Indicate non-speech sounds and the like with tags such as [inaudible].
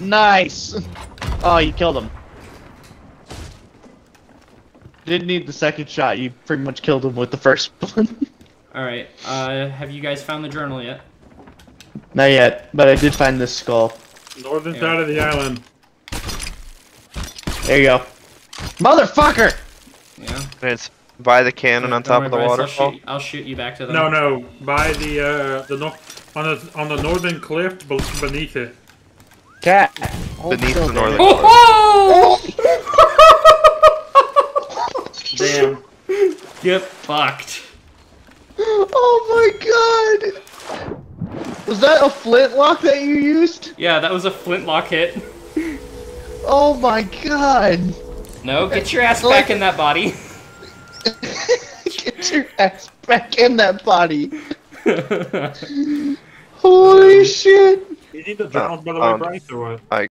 Nice! Oh, you killed him. Didn't need the second shot, you pretty much killed him with the first [laughs] one. Alright, uh, have you guys found the journal yet? Not yet, but I did find this skull. Northern Yeah. side of the island. There you go. Motherfucker! Yeah. It's by the cannon on Don't top of the Bryce, I'll waterfall. shoot, I'll shoot you back to them. No, no, by the uh, the no on the on the northern cliff beneath it. Cat. Oh, Beneath the northern Oh! [laughs] Damn. Get fucked. Oh my god! Was that a flintlock that you used? Yeah, that was a flintlock hit. Oh my god! No, get your ass Like- back in that body. [laughs] [laughs] Get your ass back in that body. Holy shit! You need the journals, by the way, um, Bryce, or what?